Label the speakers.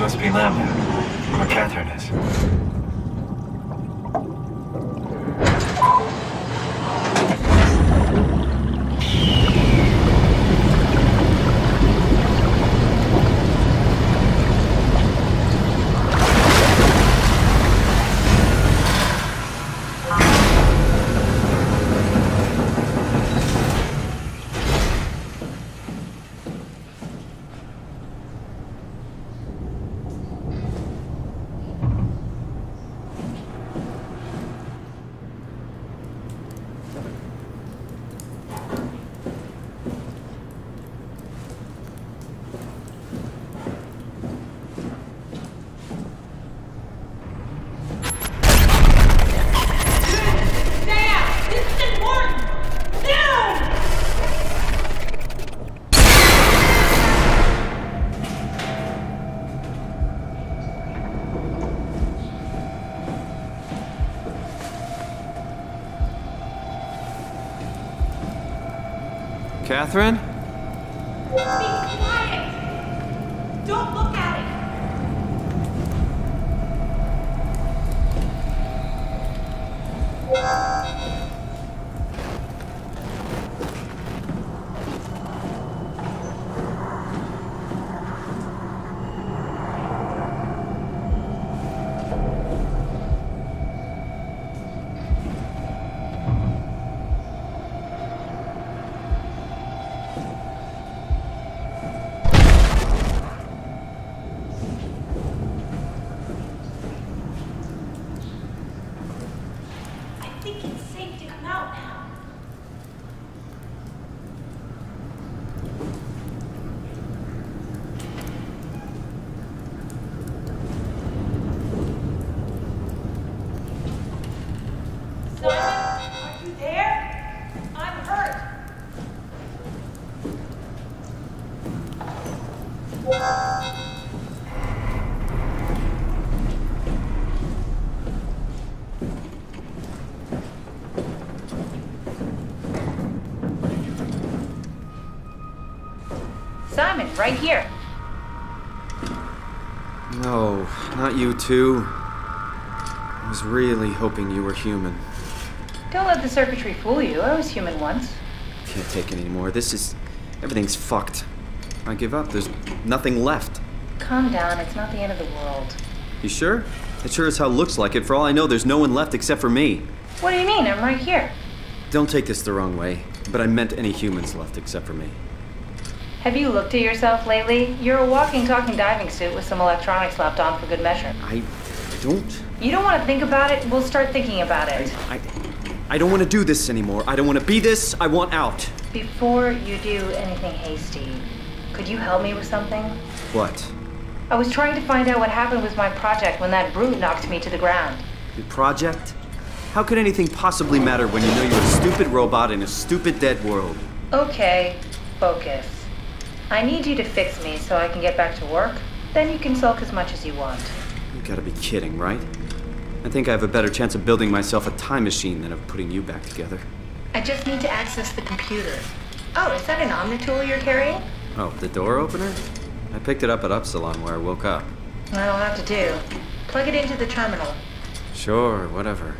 Speaker 1: must be Lambda, where Catherine is.
Speaker 2: Catherine?
Speaker 3: Out now. Right here.
Speaker 2: No, not you too. I was really hoping you were human.
Speaker 3: Don't let the circuitry fool you. I was human once.
Speaker 2: Can't take it anymore. This is. Everything's fucked. I give up. There's nothing left.
Speaker 3: Calm down. It's not the end of the world.
Speaker 2: You sure? It sure as hell looks like it. For all I know, there's no one left except for me.
Speaker 3: What do you mean? I'm right here.
Speaker 2: Don't take this the wrong way, but I meant any humans left except for me.
Speaker 3: Have you looked at yourself lately? You're a walking, talking diving suit with some electronics slapped on for good measure.
Speaker 2: I don't.
Speaker 3: You don't want to think about it? We'll start thinking about it.
Speaker 2: I. I don't want to do this anymore. I don't want to be this. I want out.
Speaker 3: Before you do anything hasty, could you help me with something?
Speaker 2: What?
Speaker 3: I was trying to find out what happened with my project when that brute knocked me to the ground.
Speaker 2: Your project? How could anything possibly matter when you know you're a stupid robot in a stupid dead world?
Speaker 3: Okay, focus. I need you to fix me so I can get back to work. Then you can sulk as much as you want.
Speaker 2: You gotta be kidding, right? I think I have a better chance of building myself a time machine than of putting you back together.
Speaker 3: I just need to access the computer. Oh, is that an Omnitool you're carrying?
Speaker 2: Oh, the door opener? I picked it up at Upsilon where I woke up.
Speaker 3: That'll have to do. Plug it into the terminal.
Speaker 2: Sure, whatever.